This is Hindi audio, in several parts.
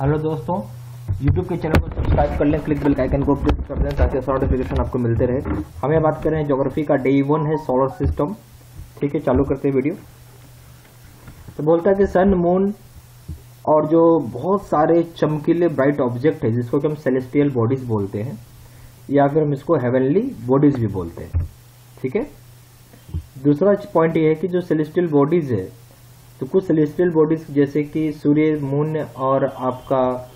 हेलो दोस्तों यूट्यूब के चैनल को सब्सक्राइब कर लें क्लिक बेल आइकन को क्लिक कर लें ताकि नोटिफिकेशन आपको मिलते रहे। हम बात कर रहे हैं ज्योग्राफी का डे वन है सोलर सिस्टम ठीक है, चालू करते हैं वीडियो तो बोलता है कि सन मून और जो बहुत सारे चमकीले ब्राइट ऑब्जेक्ट है, जिसको कि हम सेलेस्टियल बॉडीज बोलते हैं, या फिर हम इसको हेवनली बॉडीज भी बोलते हैं। ठीक है? दूसरा पॉइंट ये है कि जो सेलेस्टियल बॉडीज है तो कुछ सेलेस्टियल बॉडीज जैसे कि सूर्य मून और आपका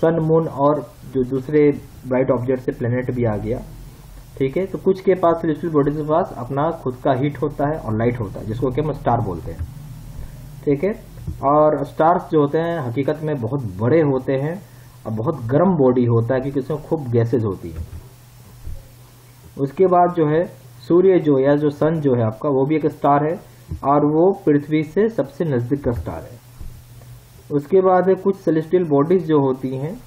सन मून और जो दूसरे ब्राइट ऑब्जेक्ट से प्लेनेट भी आ गया। ठीक है? तो कुछ के पास सेलेस्टियल बॉडीज के पास अपना खुद का हीट होता है और लाइट होता है, जिसको कि हम स्टार बोलते हैं। ठीक है? और स्टार्स जो होते हैं, हकीकत में बहुत बड़े होते हैं और बहुत गर्म बॉडी होता है, क्योंकि उसमें खूब गैसेज होती है। उसके बाद जो है, सूर्य जो या जो सन जो है आपका, वो भी एक स्टार है। और वो पृथ्वी से सबसे नज़दीक का स्टार है। उसके बाद कुछ सेलेस्टियल बॉडीज जो होती हैं,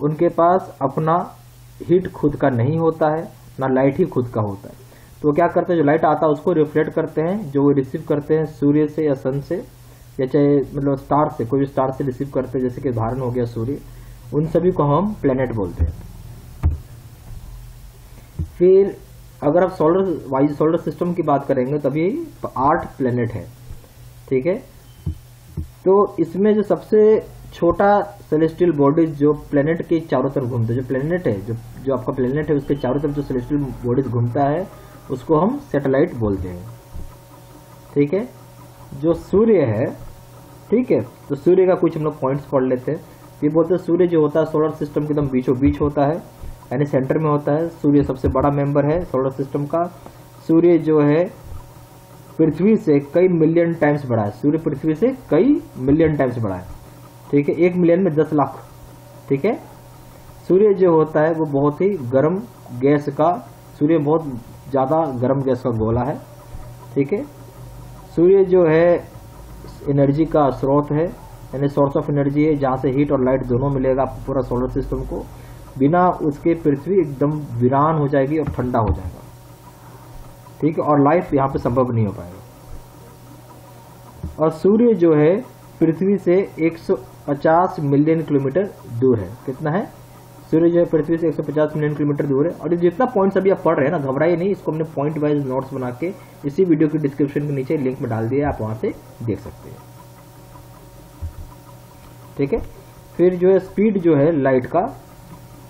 उनके पास अपना हीट खुद का नहीं होता है, ना लाइट ही खुद का होता है। तो क्या करते हैं, जो लाइट आता है उसको रिफ्लेक्ट करते हैं, जो वो रिसीव करते हैं सूर्य से या सन से, या चाहे मतलब स्टार से, कोई भी स्टार से रिसीव करते हैं, जैसे कि उदाहरण हो गया सूर्य, उन सभी को हम प्लेनेट बोलते हैं। फिर अगर आप सोलर वाइज सोलर सिस्टम की बात करेंगे, तभी आठ प्लेनेट है, ठीक है? तो इसमें जो सबसे छोटा सेलेस्टियल बॉडीज जो प्लेनेट के चारों तरफ़ घूमते जो प्लेनेट है, जो जो आपका प्लेनेट है, उसके चारों तरफ़ जो सेलेस्टियल बॉडीज घूमता है, उसको हम सैटेलाइट बोलते हैं, ठीक है? जो सूर्य है, ठीक है? तो सूर्य का कुछ हम लोग पॉइंट्स पढ़ लेते हैं। ये बोलते हैं, सूर्य जो होता है सोलर सिस्टम के एकदम बीचों बीच होता है। यानी सेंटर में होता है। सूर्य सबसे बड़ा मेंबर है सोलर सिस्टम का। सूर्य जो है, पृथ्वी से कई मिलियन टाइम्स बड़ा है। सूर्य पृथ्वी से कई मिलियन टाइम्स बड़ा है। ठीक है? एक मिलियन में दस लाख। ठीक है? सूर्य जो होता है, वो बहुत ही गर्म गैस का, सूर्य बहुत ज़्यादा गर्म गैस का गोला है। ठीक है? सूर्य जो है एनर्जी का स्रोत है। यानी सोर्स ऑफ़ एनर्जी है, जहाँ से हीट और लाइट दोनों मिलेगा पूरा सोलर सिस्टम को। बिना उसके पृथ्वी एकदम वीरान हो जाएगी और ठंडा हो जाएगा। ठीक है? और लाइफ यहाँ पे संभव नहीं हो पाएगा। और सूर्य जो है, पृथ्वी से 150 मिलियन किलोमीटर दूर है। कितना है? सूर्य जो है, पृथ्वी से 150 मिलियन किलोमीटर दूर है। और जितना पॉइंट्स अभी आप पढ़ रहे हैं ना, घबराइए नहीं, इसको हमने पॉइंट वाइज नोट्स बना के इसी वीडियो के डिस्क्रिप्शन के नीचे लिंक में डाल दिया आप वहाँ से देख सकते हैं। ठीक है? फिर जो है स्पीड जो है लाइट का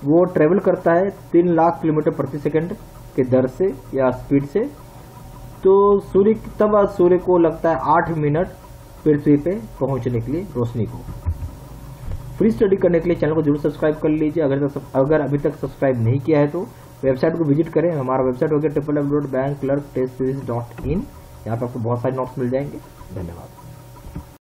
वो ट्रेवल करता है तीन लाख किलोमीटर प्रति सेकंड के दर से या स्पीड से। तो सूर्य तब सूर्य को लगता है आठ मिनट पृथ्वी पे पहुँचने के लिए, रोशनी को। फ्री स्टडी करने के लिए चैनल को ज़रूर सब्सक्राइब कर लीजिए। अगर तक अगर अभी तक सब्सक्राइब नहीं किया है तो वेबसाइट को विज़िट करें। हमारा वेबसाइट हो गया triple W bank clerk test series dot in यहाँ पर आपको बहुत सारे नोट्स मिल जाएँगे। धन्यवाद।